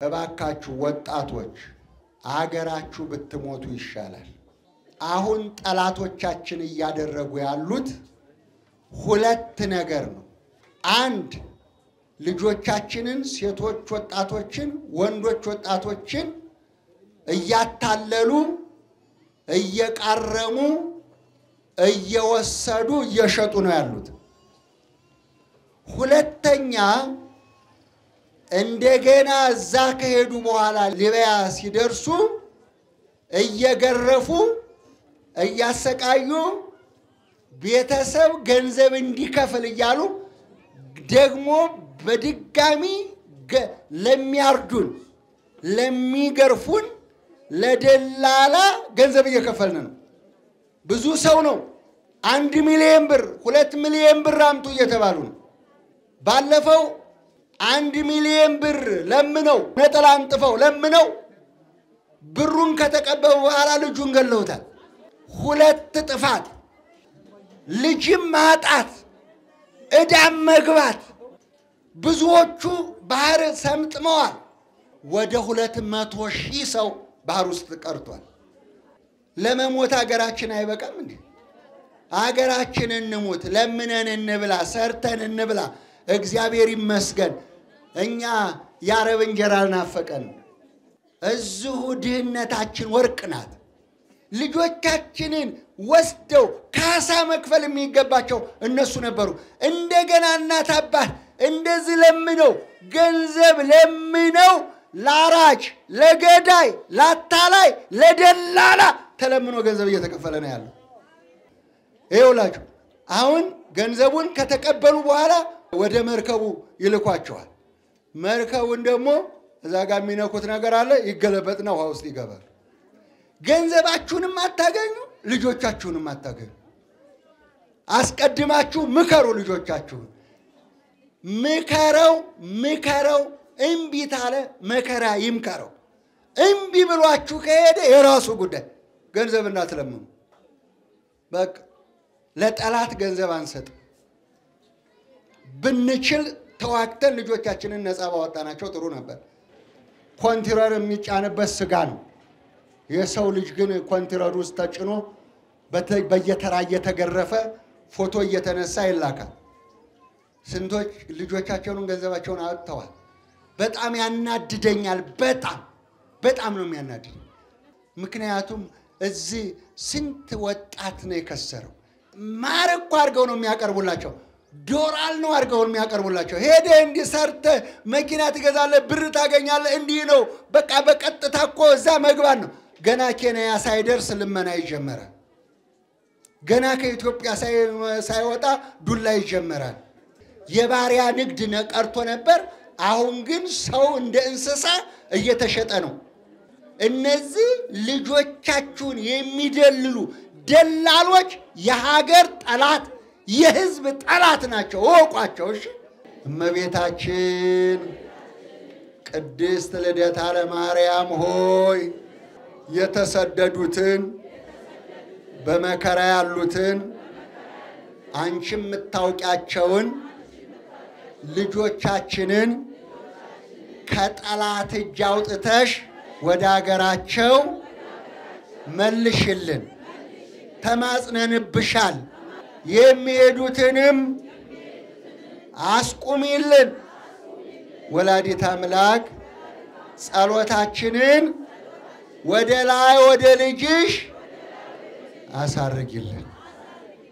እባካችሁ ወጣቶች አገራችሁ ብትሞቱ ይሻላል። አሁን ጠላቶቻችን እያደረጉ ያሉት ሁለት ነገር ነው። አንድ ልጆቻችንን፣ ሴቶች ወጣቶችን፣ ወንዶች ወጣቶችን እያታለሉ እየቃረሙ እየወሰዱ እየሸጡ ነው ያሉት። ሁለተኛ እንደገና እዛ ከሄዱ በኋላ ሊቢያ ሲደርሱ እየገረፉ እያሰቃዩ ቤተሰብ ገንዘብ እንዲከፍል እያሉ ደግሞ በድጋሚ ለሚያርዱን ለሚገርፉን ለደላላ ገንዘብ እየከፈልን ነው። ብዙ ሰው ነው አንድ ሚሊዮን ብር ሁለት ሚሊዮን ብር አምጡ እየተባሉ ነው። ባለፈው አንድ ሚሊዮን ብር ለምነው ነጠላ አንጥፈው ለምነው ብሩን ከተቀበሉ በኋላ ልጁን ገለውታል። ሁለት ጥፋት፣ ልጅም ማጣት፣ ዕዳም መግባት። ብዙዎቹ ባህር ሰምጥመዋል። ወደ ሁለት መቶ ሺህ ሰው ባህር ውስጥ ቀርቷል። ለመሞት ሀገራችን አይበቃም እንዴ? ሀገራችን እንሙት፣ ለምነን እንብላ፣ ሰርተን እንብላ። እግዚአብሔር ይመስገን እኛ የአረብ እንጀራ አልናፈቀንም። እዚሁ ድህነታችን ወርቅ ናት። ልጆቻችንን ወስደው ካሳ መክፈል የሚገባቸው እነሱ ነበሩ። እንደገና እናት አባት እንደዚህ ለምነው ገንዘብ ለምነው ላራጅ፣ ለገዳይ፣ ላታላይ፣ ለደላላ ተለምኖ ገንዘብ እየተከፈለ ነው ያለው። ይኸውላችሁ አሁን ገንዘቡን ከተቀበሉ በኋላ ወደ መርከቡ ይልኳቸዋል። መርከቡን ደግሞ እዛ ጋር የሚነኩት ነገር አለ፣ ይገለበጥና ውሃ ውስጥ ይገባል። ገንዘባችሁንም አታገኙ፣ ልጆቻችሁንም አታገኙ። አስቀድማችሁ ምከሩ ልጆቻችሁን። ምከረው ምከረው፣ እምቢ ታለ መከራ ይምከረው። እምቢ ብሏችሁ ከሄደ የራሱ ጉዳይ። ገንዘብ እንዳትለምኑ። በቃ ለጠላት ገንዘብ አንሰጥ። ብንችል ተዋግተን ልጆቻችንን ነፃ ባወጣናቸው ጥሩ ነበር። ኮንቲነር የሚጫንበት ስጋ ነው። የሰው ልጅ ግን ኮንቲነር ውስጥ ተጭኖ በየተራ እየተገረፈ ፎቶ እየተነሳ ይላካል። ስንቶች ልጆቻቸውን ገንዘባቸውን አጥተዋል። በጣም ያናድደኛል። በጣም በጣም ነው የሚያናድደኝ። ምክንያቱም እዚህ ስንት ወጣት ነው የከሰረው። ማር እኮ አድርገው ነው የሚያቀርቡላቸው። ዶራል ነው አድርገው የሚያቀርቡላቸው። ሄደ እንዲህ ሰርተህ መኪና ትገዛለህ፣ ብር ታገኛለህ። እንዲህ ነው በቃ በቀጥታ እኮ እዛ መግባት ነው። ገና ኬንያ ሳይደርስ ልመና ይጀመራል። ገና ከኢትዮጵያ ሳይወጣ ዱላ ይጀመራል። የባሪያ ንግድ ቀርቶ ነበር። አሁን ግን ሰው እንደ እንስሳ እየተሸጠ ነው። እነዚህ ልጆቻችሁን የሚደልሉ ደላሎች የሀገር ጠላት፣ የሕዝብ ጠላት ናቸው። እወቋቸው። እሺ። እመቤታችን ቅድስት ልደታ ለማርያም ሆይ የተሰደዱትን በመከራ ያሉትን አንቺ የምታውቂያቸውን ልጆቻችንን ከጠላት እጅ አውጥተሽ ወደ አገራቸው መልሽልን፣ ተማጽነንብሻል። የሚሄዱትንም አስቁሚልን። ወላዲት አምላክ ጸሎታችንን ወደ ላይ ወደ ልጅሽ አሳርጊልን።